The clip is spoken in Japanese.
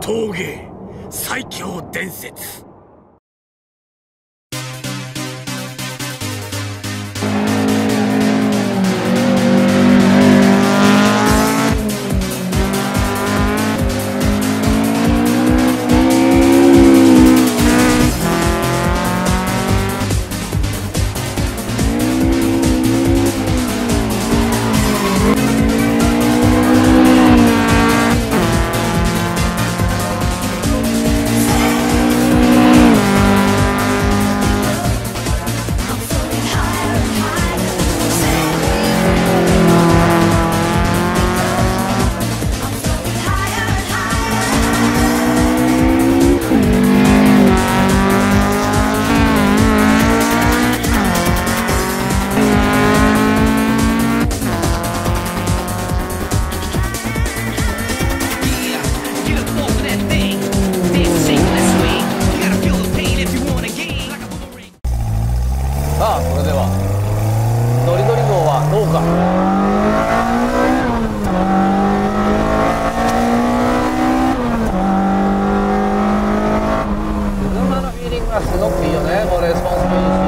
峠最強伝説。さあそれでは。ノリノリ号はどうかすごくいいよねこれスポンスもいいし